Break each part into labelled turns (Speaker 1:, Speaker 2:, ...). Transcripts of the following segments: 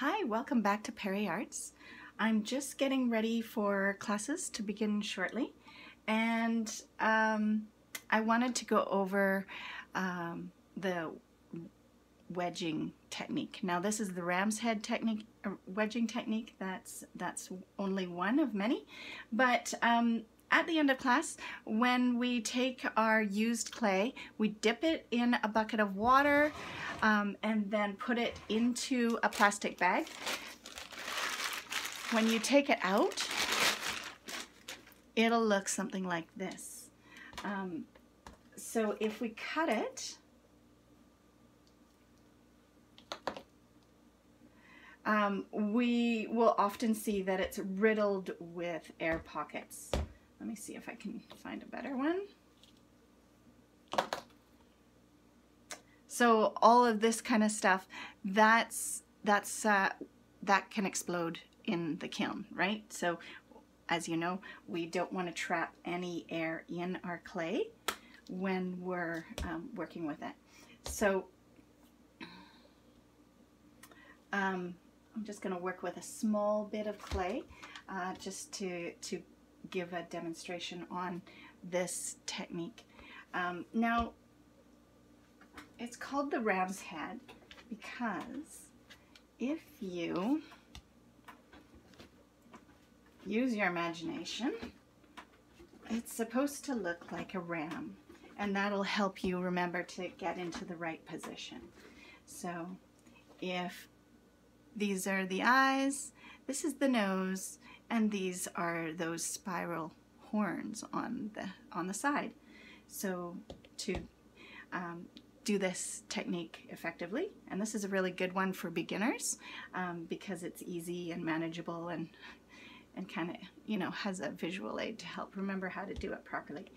Speaker 1: Hi, welcome back to Perry Arts. I'm just getting ready for classes to begin shortly and um, I wanted to go over um, the wedging technique. Now this is the ram's head technique, uh, wedging technique. That's, that's only one of many, but um, at the end of class, when we take our used clay, we dip it in a bucket of water um, and then put it into a plastic bag. When you take it out, it'll look something like this. Um, so if we cut it, um, we will often see that it's riddled with air pockets. Let me see if I can find a better one. So all of this kind of stuff, that's, that's, uh, that can explode in the kiln, right? So as you know, we don't want to trap any air in our clay when we're um, working with it. So um, I'm just going to work with a small bit of clay uh, just to, to give a demonstration on this technique. Um, now, it's called the ram's head because if you use your imagination, it's supposed to look like a ram and that'll help you remember to get into the right position. So if these are the eyes, this is the nose, and these are those spiral horns on the on the side. So to um, do this technique effectively, and this is a really good one for beginners um, because it's easy and manageable and and kind of you know has a visual aid to help remember how to do it properly.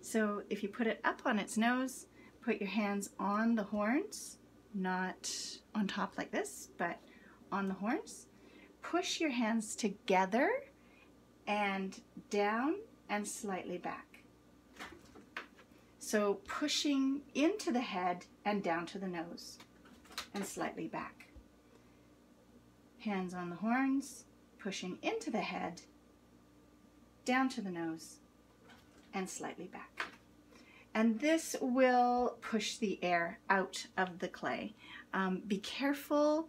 Speaker 1: So if you put it up on its nose, put your hands on the horns, not on top like this, but on the horns, push your hands together and down and slightly back. So pushing into the head and down to the nose and slightly back. Hands on the horns, pushing into the head, down to the nose, and slightly back. And this will push the air out of the clay. Um, be careful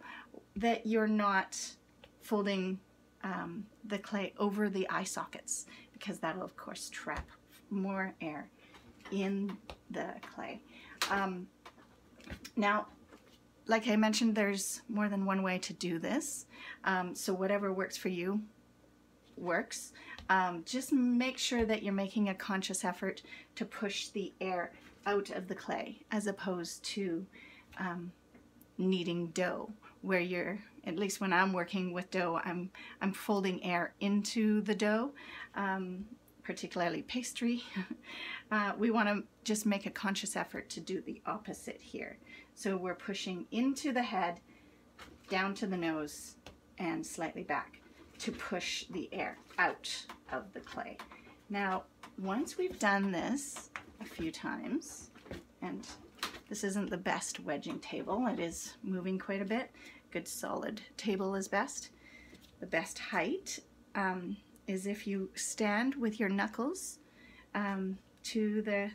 Speaker 1: that you're not folding um, the clay over the eye sockets because that'll of course trap more air in the clay. Um, now, like I mentioned, there's more than one way to do this. Um, so whatever works for you works. Um, just make sure that you're making a conscious effort to push the air out of the clay as opposed to um, kneading dough where you're at least when I'm working with dough, I'm, I'm folding air into the dough, um, particularly pastry. uh, we want to just make a conscious effort to do the opposite here. So we're pushing into the head, down to the nose, and slightly back to push the air out of the clay. Now, once we've done this a few times, and this isn't the best wedging table, it is moving quite a bit, good solid table is best. The best height um, is if you stand with your knuckles um, to the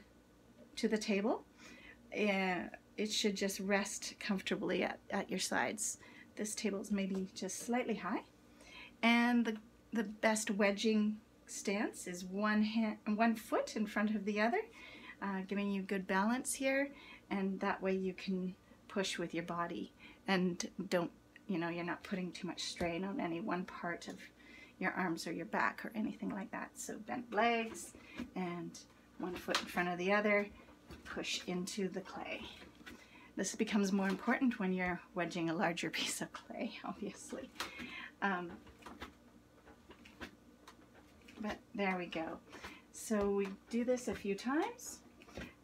Speaker 1: to the table. Uh, it should just rest comfortably at, at your sides. This table is maybe just slightly high. And the, the best wedging stance is one, hand, one foot in front of the other, uh, giving you good balance here. And that way you can push with your body and don't, you know, you're not putting too much strain on any one part of your arms or your back or anything like that. So bent legs and one foot in front of the other, push into the clay. This becomes more important when you're wedging a larger piece of clay, obviously. Um, but there we go. So we do this a few times.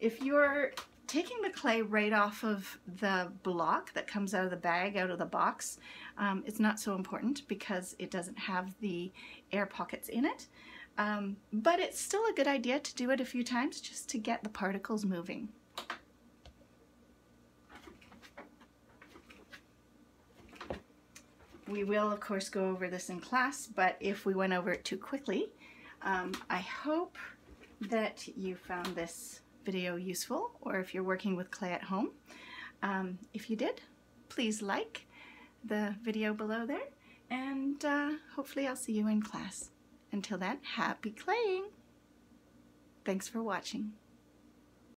Speaker 1: If you're taking the clay right off of the block that comes out of the bag, out of the box, um, it's not so important because it doesn't have the air pockets in it. Um, but it's still a good idea to do it a few times just to get the particles moving. we will, of course, go over this in class, but if we went over it too quickly, um, I hope that you found this video useful, or if you're working with clay at home. Um, if you did, please like the video below there, and uh, hopefully I'll see you in class. Until then, happy claying! Thanks for watching.